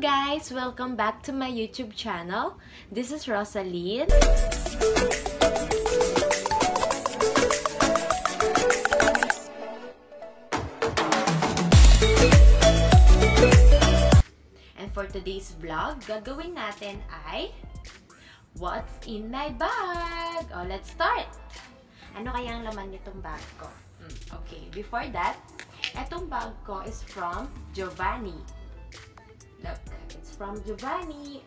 Guys! Welcome back to my YouTube channel. This is Rosaline. And for today's vlog, gagawin natin ay What's in my bag? Oh, let's start! Ano kaya ang laman nitong bag ko? Hmm, okay, before that, etong bag ko is from Giovanni. Look, it's from Giovanni.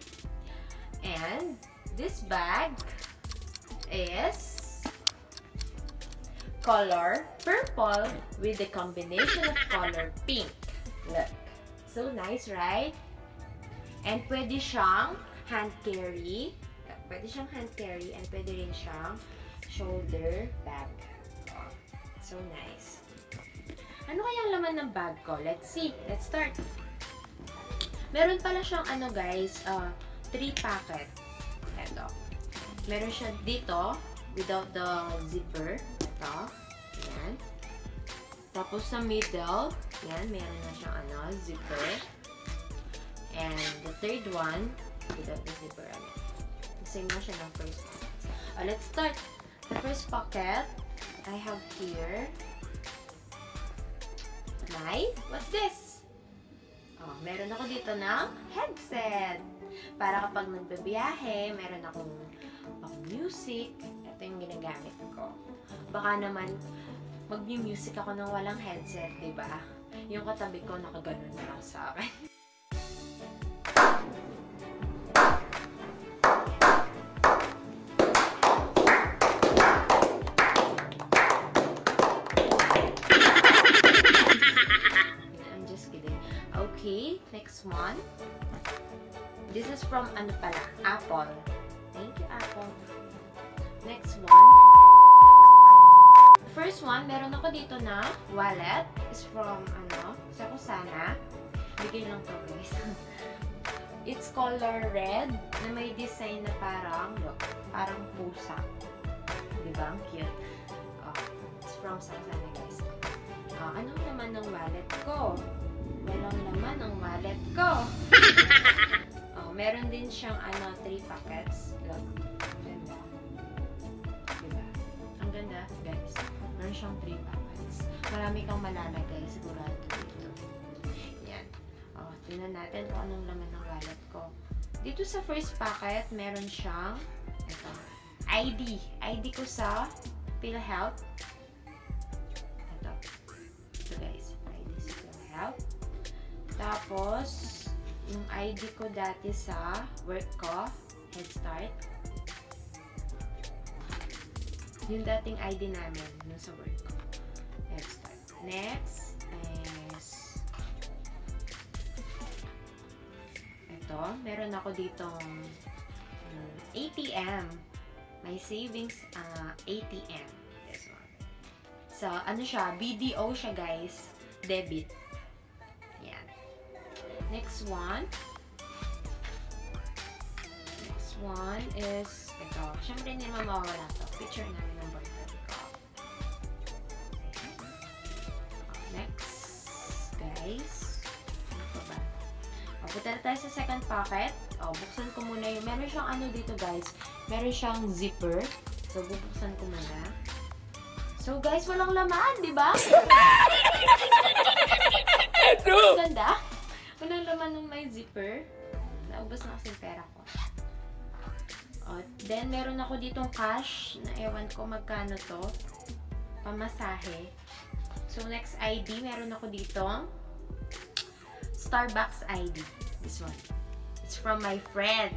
And this bag is color purple with the combination of color pink. Look, so nice, right? And pwede siyang hand carry. Pwede siyang hand carry and pwede rin siyang shoulder bag. So nice. Ano kaya ang laman ng bag ko? Let's see. Let's start. Meron pala siyang ano guys, uh, three packet. Ito. Meron siya dito, without the zipper. Ito. Yan. Tapos sa middle, yan, meron na siyang ano, zipper. And the third one, without the zipper. Ano. Same na siya ng first pocket. Uh, let's start. The first pocket, I have here my, what's this? Meron ako dito ng headset. Para kapag nagbabiyahe, meron akong pang music. Ito yung ginagamit ko. Baka naman, mag-music ako ng walang headset, ba? Yung katabi ko, nakaganon na lang sa akin. next one. This is from ano pala? Apple. Thank you, Apple. Next one. First one, meron ako dito na wallet. Is from ano? Sa Kusana. Bigay lang to guys. It's color red na may design na parang, look, parang pusa. Diba? Ang cute. Oh, it's from Kusana guys. Oh, anong laman ng wallet ko? Walang laman ang wallet ko. oh, meron din siyang ano, three packets. Look. Ganda. Diba? Ang ganda, guys. Meron siyang three packets. Marami kang malalagay, sigurado dito. Yan. Oh, tingnan natin kung anong laman ng wallet ko. Dito sa first packet, meron siyang ito, ID. ID ko sa PhilHealth. Tapos, yung ID ko dati sa work ko, Head Start. Yung dating ID namin, nung sa work ko. Head Start. Next is ito. Meron ako ditong um, ATM. My savings uh, ATM. This one. So, ano siya? BDO siya, guys. Debit. Next one. Next one is ito. Siyempre, hindi naman mawawala to. Picture namin ng boyfriend ko. Next, guys. Ano pa ba? O, punta na tayo sa second pocket. O, buksan ko muna yung, meron siyang ano dito, guys. Meron siyang zipper. So, bubuksan ko muna. So, guys, walang laman, di ba? Ang ganda. Laman ng may zipper. Naubos na kasi pera ko. O, then, meron ako ditong cash na ewan ko magkano to. Pamasahe. So, next ID, meron ako ditong Starbucks ID. This one. It's from my friend.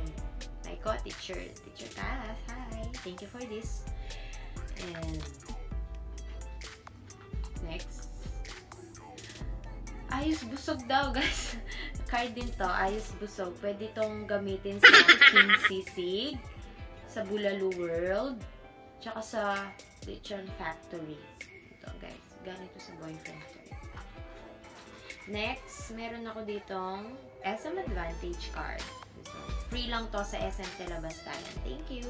My co-teacher. Teacher Kalas. Hi. Thank you for this. And next. Ayos busog daw, guys. Card din to. Ayos busog. Pwede itong gamitin sa King Sisig, sa Bulalo World, tsaka sa Lechon Factory. Ito, guys. Ganito sa boyfriend ko. Next, meron ako ditong SM Advantage card. One. Free lang to sa SM Telabastayan. Thank you.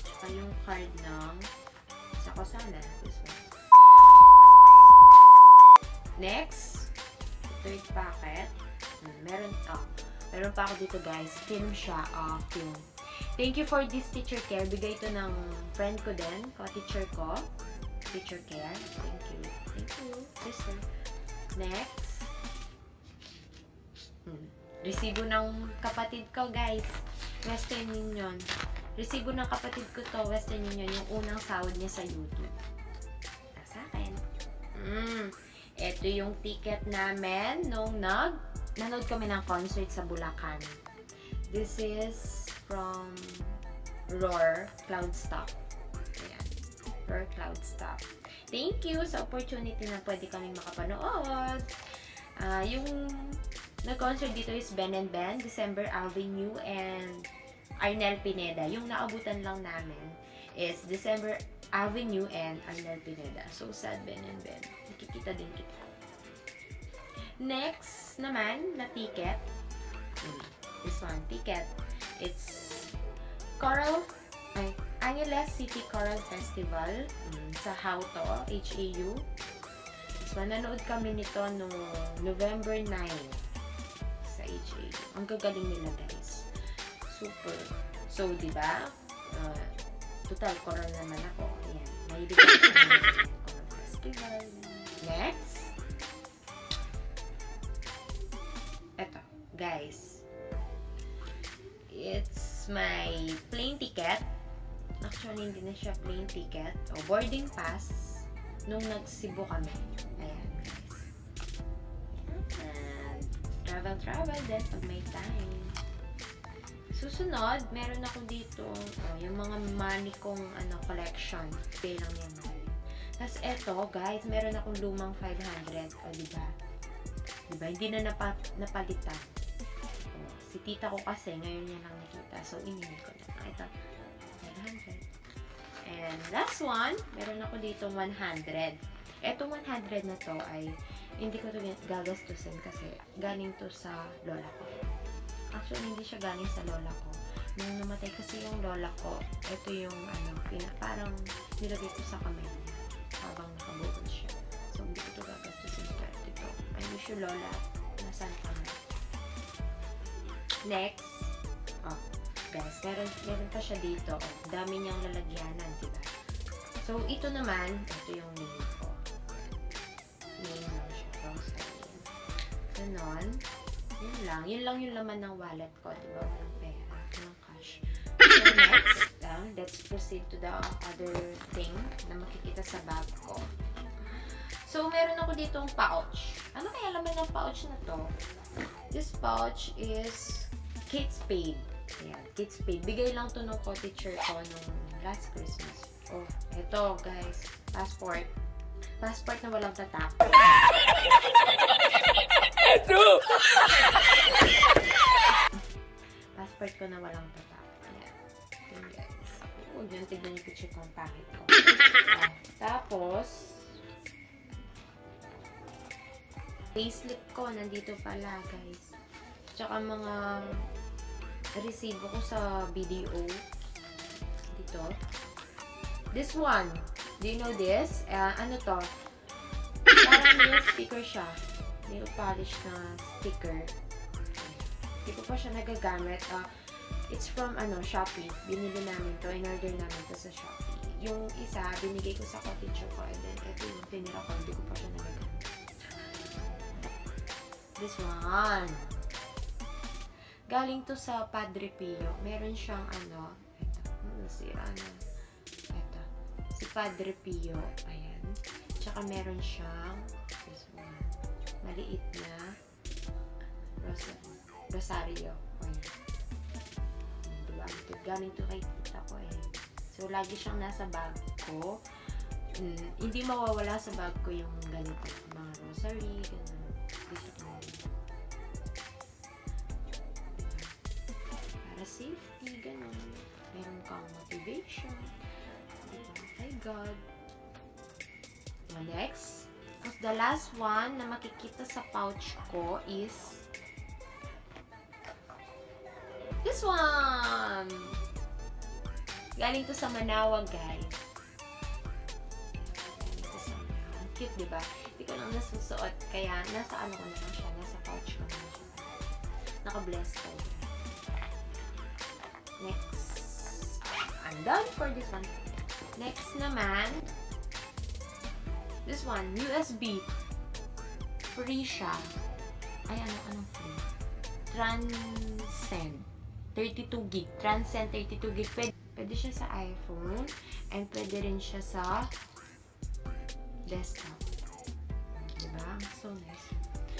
Tsaka yung card ng sa Kosana. This one. Next, third packet. Hmm, meron, oh, meron pa ako dito guys. Film siya. Oh, film. Thank you for this teacher care. Bigay ito ng friend ko din. Ko-teacher ko. Teacher care. Thank you. Thank you, sister. Next. Hmm. Resibo ng kapatid ko, guys. Western Union. Resibo ng kapatid ko to, Western Union, yung unang sahod niya sa YouTube. Sa akin. Mm. Ito yung ticket namin nung nag nanood kami ng concert sa Bulacan. This is from Roar Cloudstop. Ayan. Roar Cloudstop. Thank you sa opportunity na pwede kami makapanood. Uh, yung nag-concert dito is Ben and Ben, December Avenue, and Arnel Pineda. Yung naabutan lang namin is December Avenue and Arnel Pineda. So sad, Ben and Ben. Nakikita din kita. Next naman na ticket. This one, ticket. It's Coral, ay, Angeles City Coral Festival um, sa Hauto, HAU. So, nanood kami nito no November 9 sa HAU. Ang gagaling nila, guys. Super. So, di ba? Uh, total, coral naman ako. Ayan. Mahilig ako sa Coral Festival. Guys. It's my plane ticket. Actually, hindi na siya plane ticket. O, boarding pass nung nagsibo kami. Ayan, guys. And, travel, travel din pag may time. Susunod, meron ako dito oh, yung mga money kong ano, collection. Pay lang yan. Tapos eto, guys, meron akong lumang 500. O, diba? Diba? Hindi na napa, napalitan. Si tita ko kasi, ngayon niya lang nakita. So, inili ko na. Ito, 500. And last one, meron ako dito 100. Etong 100 na to ay hindi ko to gagastusin kasi galing to sa lola ko. Actually, hindi siya galing sa lola ko. Nung namatay kasi yung lola ko, ito yung ano, pina, parang nilagay ko sa kamay niya habang nakabukod siya. So, hindi ko ito gagastusin ito. I wish you, lola, nasan ka na. Next, oh, guys, meron, meron pa siya dito. Oh, dami niyang lalagyanan, diba? So, ito naman, ito yung name ko. Name lang siya, Rosalie. Ganon. Yun lang. Yun lang yung laman ng wallet ko. Diba? Walang pera. Walang cash. So, next, uh, let's proceed to the other thing na makikita sa bag ko. So, meron ako ditong pouch. Ano kaya laman ng pouch na to? This pouch is Kate Spade. Ayan, Kate Spade. Bigay lang to ng co-teacher ko nung last Christmas. Oh, ito guys. Passport. Passport na walang tatak. True! Passport ko na walang tatak. Ayan. Yun guys. Huwag yun, tignan yung picture ko ang pangit ko. Tapos, payslip ko, nandito pala guys. Tsaka mga resibo ko sa BDO. Dito. This one. Do you know this? Uh, ano to? Parang nail sticker siya. Nail polish na sticker. Hindi ko pa siya nagagamit. Uh, it's from ano Shopee. Binili namin to. In-order namin to sa Shopee. Yung isa, binigay ko sa cottage ko. And then, ito yung tinira ko. Hindi ko pa siya nagagamit. This one. Galing to sa Padre Pio. Meron siyang ano, ito, nasira na. Ito, si Padre Pio. Ayan. Tsaka meron siyang, this one, maliit na rosa, rosario. Ayan. Diba? Galing to kay tita ko eh. So, lagi siyang nasa bag ko. Mm, hindi mawawala sa bag ko yung ganito. Mga rosary, ganun. Dito ko safety, ganun. Meron kang motivation. Diba? Kay God. Now, next. The last one na makikita sa pouch ko is this one! Galing to sa Manawa, guys. Ang cute, diba? Hindi ko lang nasusuot. Kaya, nasa ano ko na siya. Nasa pouch ko na siya. Naka-bless. Next. I'm done for this one. Next naman, this one, USB. Free siya. Ay, ano, anong free? Transcend. 32 gig. Transcend 32 gig. Pwede, pwede siya sa iPhone. And pwede rin siya sa desktop. Diba? So nice.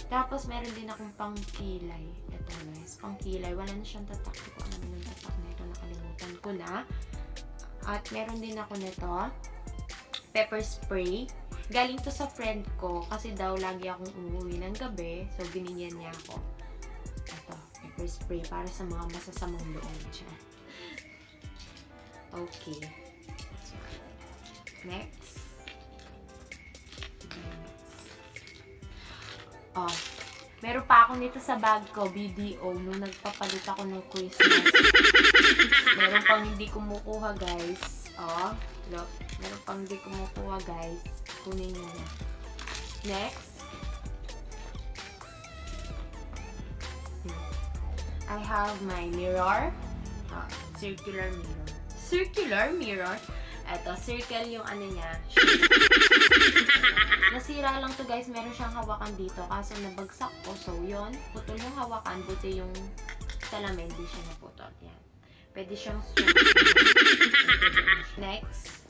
Tapos, meron din akong pangkilay. Ito guys, pangkilay. Wala na siyang tatak. Hindi ko ko na. At meron din ako nito. Pepper spray. Galing to sa friend ko kasi daw lagi akong umuwi ng gabi. So, binigyan niya ako. Ito, pepper spray para sa mga masasamang loob siya. Okay. Next. Oh, meron pa ako nito sa bag ko, BDO, nung nagpapalit ako ng Christmas. meron pang hindi kumukuha, guys. Oh, look. Meron pang hindi kumukuha, guys. Kunin nyo na. Next. I have my mirror. Ah, circular mirror. Circular mirror? Eto, circle yung ano niya. Nasira lang to guys. Meron siyang hawakan dito. Kaso nabagsak ko. So, yun. Putol yung hawakan. Buti yung salamin. Di siya naputol. Yan. Pwede siyang Next.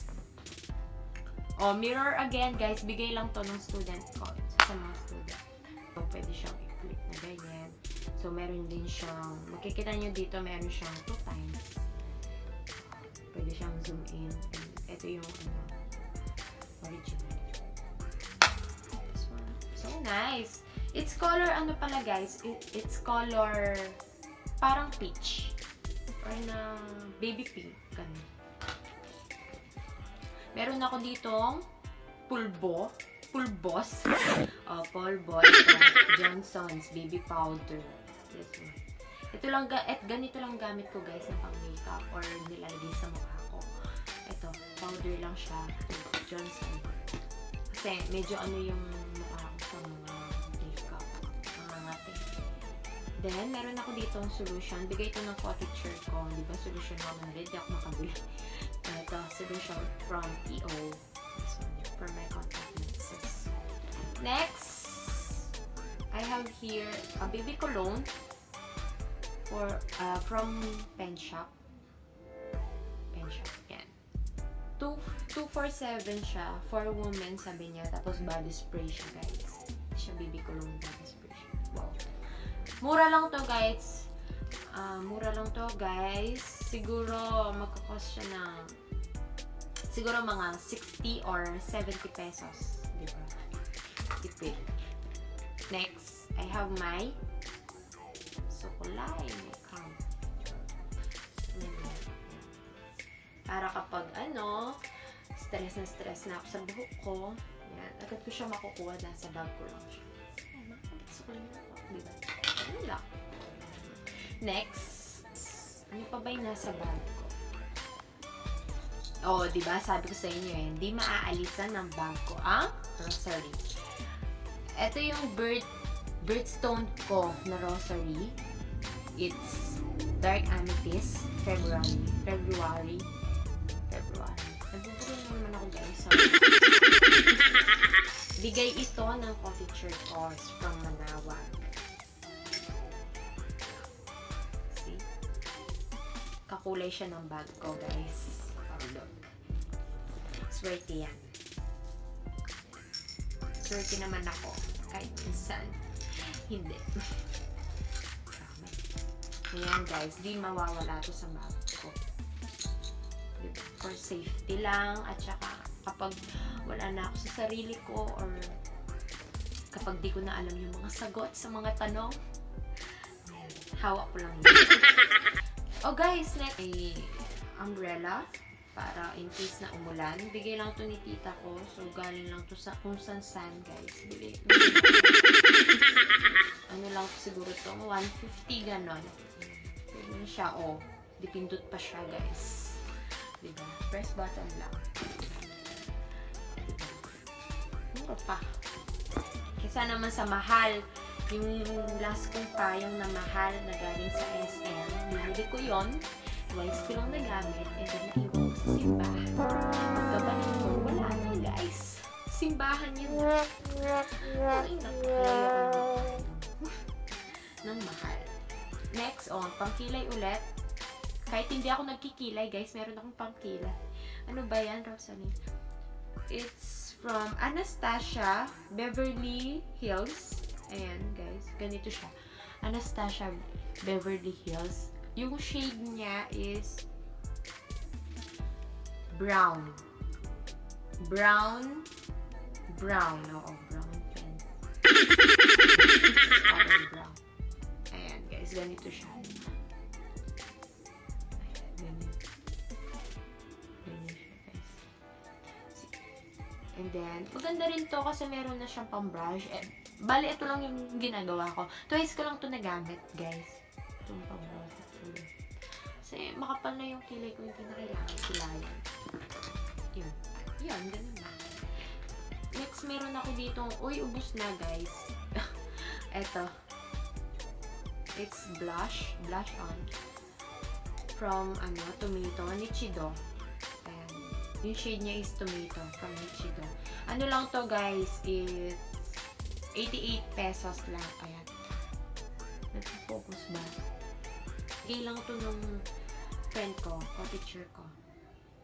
Oh, mirror again, guys. Bigay lang to ng student ko. Sa mga student. So, pwede siyang i-flip na ganyan. So, meron din siyang, makikita nyo dito, meron siyang two times. Pwede siyang zoom in. Ito yung, ano, original. This one. So, nice. It's color, ano pala, guys? It, it's color, parang peach. Or na baby pink. Ganun. Meron ako ditong pulbo. Pulbos. oh, pulbo. Ito, Johnson's baby powder. This one. Ito lang, et, ganito lang gamit ko guys na pang makeup or nilalagay sa mukha. Ito, powder lang siya. Johnson. Kasi medyo ano yung mukha ko sa mga makeup. Mga ngate. Then, meron ako dito ang solution. Bigay ito ng cottager ko. Di ba? Solution 100. Di ako makabili. Ito, solution from EO. This one, for my contact lenses. Next, I have here a baby cologne for uh, from Pen Shop. 247 siya for women, sabi niya. Tapos body spray siya, guys. Siya baby cologne, body spray siya. Wow. Mura lang to, guys. Uh, mura lang to, guys. Siguro, magkakos siya ng siguro mga 60 or 70 pesos. Diba? Tipid. Next, I have my sukulay Para kapag ano, stress na stress na ako sa buhok ko, yan, agad ko siya makukuha na sa bag ko lang siya. Ay, makakabit sukulay na ako. Diba? Ano. Next, ano pa ba yung nasa bag ko? Oh, 'di ba? Sabi ko sa inyo eh, hindi maaalisan ng bag ko ang rosary. Ito yung bird birdstone ko na rosary. It's dark amethyst. February. February. Bigay ito ng cottager course from Manawag. See? Kakulay siya ng bag ko guys. Oh, look. Swerte yan. Swerte naman ako. Kahit minsan. Hindi. Ayan guys, di mawawala to sa bag ko. Diba? For safety lang. At saka kapag wala na ako sa sarili ko or kapag di ko na alam yung mga sagot sa mga tanong, hawak ko lang yun. oh guys, next, ay umbrella para in case na umulan. Bigay lang to ni tita ko. So, galing lang to sa kung san san, guys. Bili. ano lang siguro to? 150 ganon. Pwede na siya, oh. Dipindot pa siya, guys. Diba? Press button lang. Mura pa. Kesa naman sa mahal, yung last kong payong na mahal na galing sa SM, binili ko yon twice ko lang nagamit, and then naiwan ko sa simbahan. Pagkabalik ko, wala na guys. Simbahan yun. Ay, nakakalayo ng mahal. Next, oh, pangkilay ulit. Kahit hindi ako nagkikilay, guys, meron akong pangkilay. Ano ba yan, Rosalie? It's from Anastasia Beverly Hills. Ayan, guys. Ganito siya. Anastasia Beverly Hills. Yung shade niya is brown. Brown. Brown. Oo, brown brown. Ayan, guys. Ganito siya. And then, maganda rin to kasi meron na siyang pang-brush. Eh, bali, ito lang yung ginagawa ko. Twice ko lang to nagamit, guys. Itong pang-brush. Kasi makapal na yung kilay ko, hindi na kailangan silayan. Yun. Yun, ganun lang. Next, meron ako dito. Uy, ubus na, guys. Eto. It's blush. Blush on. From, ano, Tomato. Nichido. Yung shade niya is Tomato. From Nichido. Ano lang to, guys, is 88 pesos lang. Ayan. Nag-focus ba? Bigay lang to nung friend ko, ka-picture ko.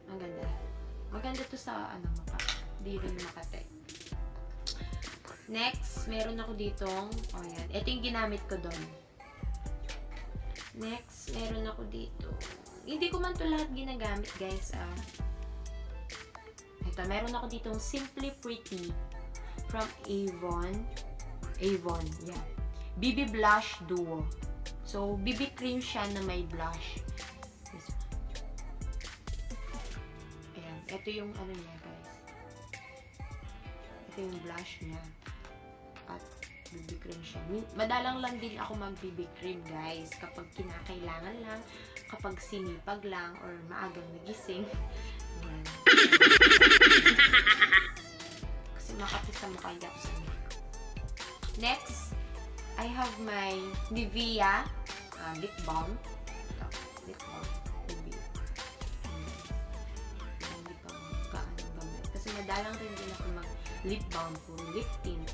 Ang ganda. Maganda to sa, ano, mapa. Di rin makatek. Next, meron ako ditong, oh yan. Ito yung ginamit ko doon. Next, meron ako dito. Hindi ko man to lahat ginagamit, guys. Ah. Ito, meron ako ditong Simply Pretty from Avon. Avon, yeah. BB Blush Duo. So, BB cream siya na may blush. This one. Ayan. Ito yung ano niya, guys. Ito yung blush niya. At BB cream siya. Madalang lang din ako mag BB cream, guys. Kapag kinakailangan lang, kapag sinipag lang, or maagang nagising. Kasi makapis sa mukha ako sanay. Next, I have my Nivea uh, lip balm. Ito, lip balm. Nivea. Kasi madalang rin din ako mag lip balm puro lip tint.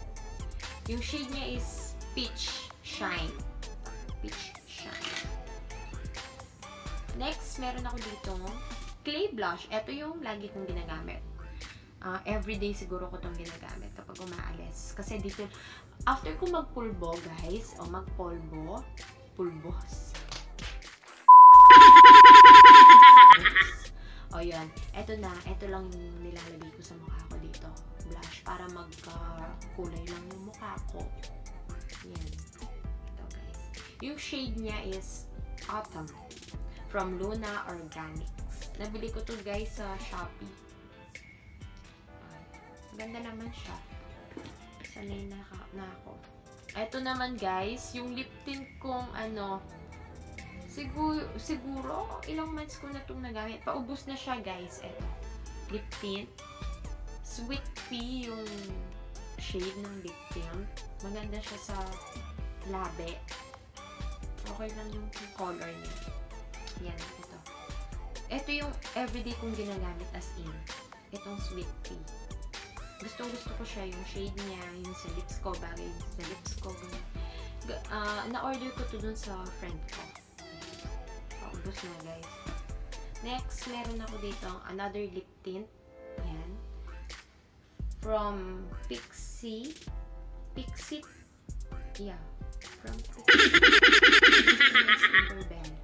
Yung shade niya is Peach Shine. Peach Shine. Next, meron ako dito clay blush. Ito yung lagi kong ginagamit. Uh, everyday siguro ko itong ginagamit kapag umaalis. Kasi dito, after ko magpulbo, guys, o magpolbo, pulbos. o yan, eto na, eto lang nilalagay ko sa mukha ko dito. Blush, para magka-kulay lang yung mukha ko. Yan. Ito, guys. Yung shade niya is Autumn from Luna Organics. Nabili ko to guys sa Shopee. Ganda naman siya. Sanay na, na ako. Ito naman guys, yung lip tint kong ano, siguro, siguro ilang months ko na itong nagamit. Paubos na siya guys. Ito. Lip tint. Sweet pea yung shade ng lip tint. Maganda siya sa labi. Okay lang yung color niya. Yan, ito. Yung everyday kong ginagamit as in. Itong sweet pea. Gustong gusto ko siya, yung shade niya, yung sa lips ko, bagay sa lips ko. Uh, na-order ko to dun sa friend ko. Paubos na guys. Next, meron ako dito another lip tint. Ayan. From Pixie. Pixie. Yeah. From Pixie. This one.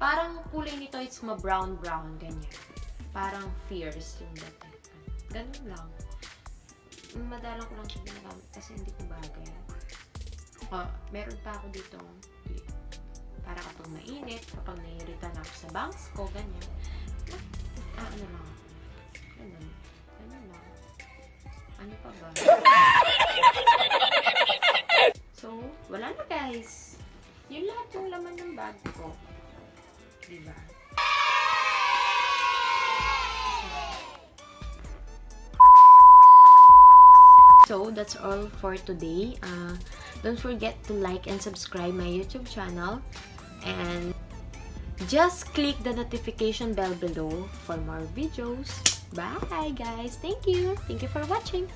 Parang kulay nito, it's ma-brown-brown, ganyan. Parang fierce yung dati. Ganun lang. Madalang ko lang siya ginagamit kasi hindi ko bagay. Uh, meron pa ako dito para kapag mainit, kapag naiirita na ako sa bangs ko, ganyan. Ah, ano lang. Ganun. Ganun lang. Ano pa ba? So, wala na guys. Yun lahat yung laman ng bag ko. Diba? So, that's all for today. Uh, don't forget to like and subscribe my YouTube channel. And just click the notification bell below for more videos. Bye, guys. Thank you. Thank you for watching.